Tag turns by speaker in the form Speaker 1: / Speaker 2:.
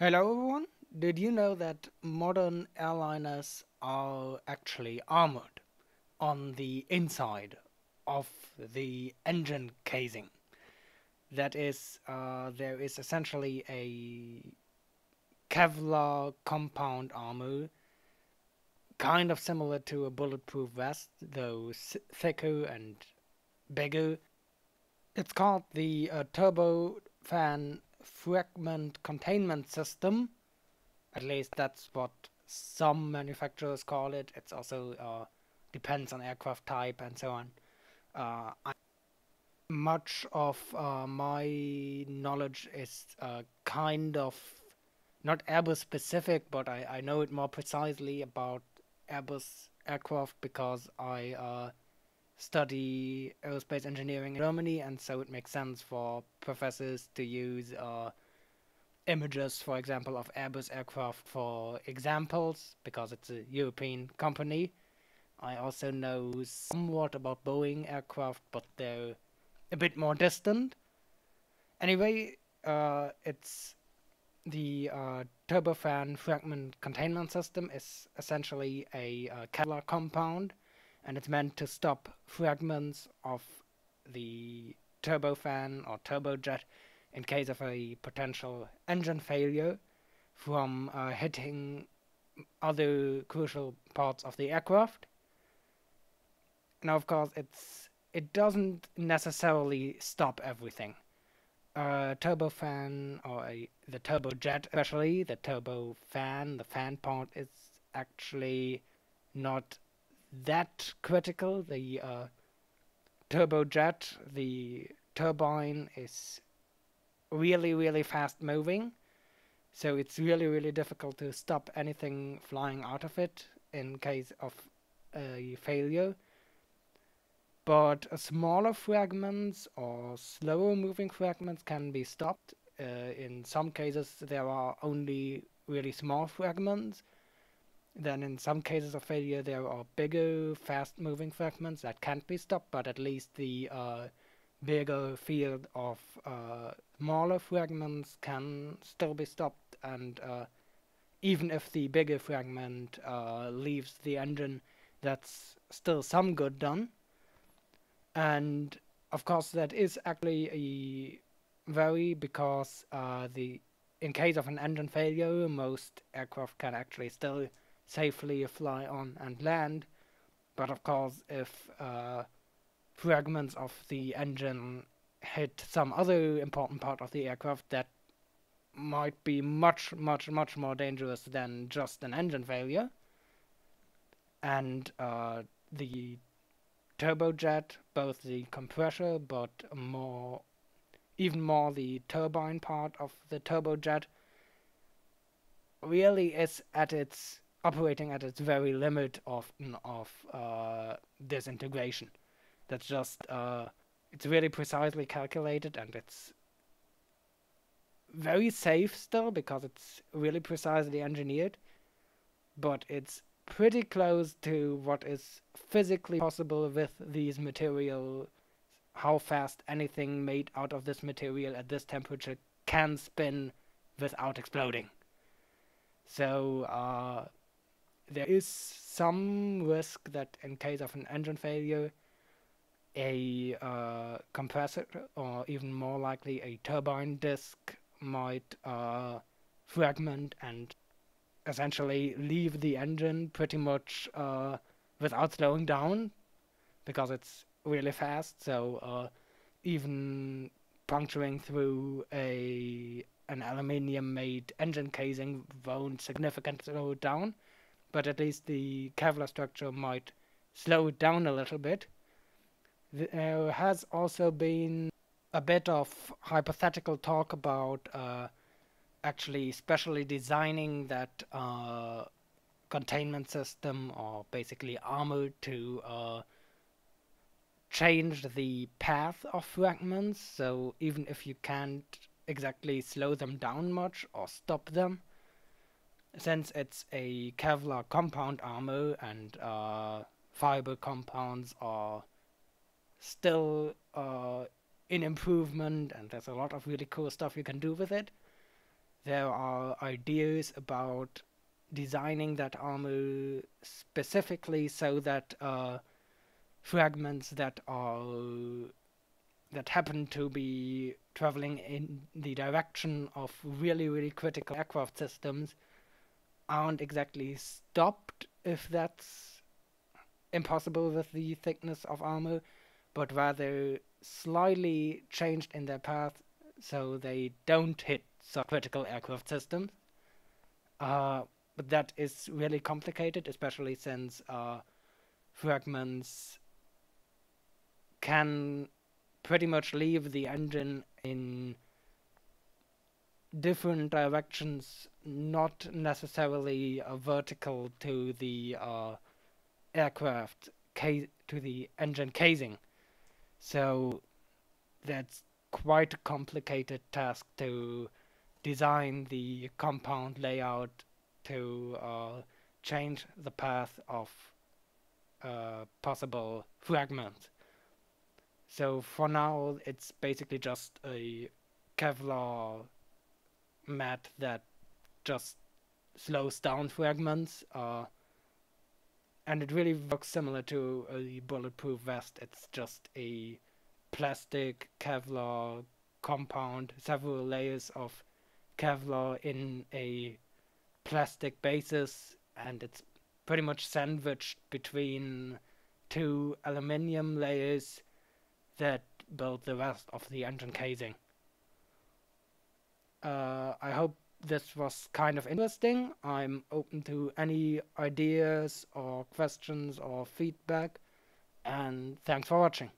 Speaker 1: Hello everyone. Did you know that modern airliners are actually armored on the inside of the engine casing? That is, uh, there is essentially a Kevlar compound armor, kind of similar to a bulletproof vest, though thicker and bigger. It's called the uh, turbofan fragment containment system. At least that's what some manufacturers call it. It's also uh, depends on aircraft type and so on. Uh, much of uh, my knowledge is uh, kind of not Airbus specific, but I, I know it more precisely about Airbus aircraft because I uh, study aerospace engineering in Germany, and so it makes sense for professors to use uh, images, for example, of Airbus aircraft for examples because it's a European company. I also know somewhat about Boeing aircraft, but they're a bit more distant. Anyway, uh, it's the uh, turbofan fragment containment system is essentially a uh, Kevlar compound and it's meant to stop fragments of the turbofan or turbojet in case of a potential engine failure from uh, hitting other crucial parts of the aircraft. Now, of course, it's it doesn't necessarily stop everything. A turbofan or a, the turbojet, especially the turbofan, the fan part is actually not that critical. The uh, turbojet, the turbine is really, really fast moving. So it's really, really difficult to stop anything flying out of it in case of a failure. But smaller fragments or slower moving fragments can be stopped. Uh, in some cases, there are only really small fragments then in some cases of failure, there are bigger, fast-moving fragments that can't be stopped, but at least the uh, bigger field of uh, smaller fragments can still be stopped. And uh, even if the bigger fragment uh, leaves the engine, that's still some good done. And of course, that is actually a vary because uh, the in case of an engine failure, most aircraft can actually still safely fly on and land. But of course, if uh, fragments of the engine hit some other important part of the aircraft, that might be much, much, much more dangerous than just an engine failure. And uh, the turbojet, both the compressor, but more, even more the turbine part of the turbojet, really is at its operating at its very limit of of uh, this integration. That's just uh, it's really precisely calculated and it's very safe still because it's really precisely engineered, but it's pretty close to what is physically possible with these material How fast anything made out of this material at this temperature can spin without exploding. So uh, there is some risk that in case of an engine failure, a uh, compressor or even more likely a turbine disk might uh, fragment and essentially leave the engine pretty much uh, without slowing down because it's really fast. So uh, even puncturing through a an aluminium made engine casing won't significantly slow it down but at least the Kevlar structure might slow it down a little bit. There has also been a bit of hypothetical talk about uh, actually specially designing that uh, containment system or basically armor to uh, change the path of fragments. So even if you can't exactly slow them down much or stop them, since it's a Kevlar compound armor and uh, fiber compounds are still uh, in improvement and there's a lot of really cool stuff you can do with it, there are ideas about designing that armor specifically so that uh, fragments that are that happen to be traveling in the direction of really really critical aircraft systems aren't exactly stopped if that's impossible with the thickness of armor but rather slightly changed in their path so they don't hit critical aircraft systems. Uh, but that is really complicated, especially since uh, fragments can pretty much leave the engine in different directions, not necessarily uh, vertical to the uh, aircraft to the engine casing. So that's quite a complicated task to design the compound layout to uh, change the path of uh, possible fragments. So for now, it's basically just a Kevlar mat that just slows down fragments. Uh, and it really works similar to a bulletproof vest. It's just a plastic Kevlar compound, several layers of Kevlar in a plastic basis, and it's pretty much sandwiched between two aluminium layers that build the rest of the engine casing. Uh, I hope this was kind of interesting. I'm open to any ideas or questions or feedback, and thanks for watching.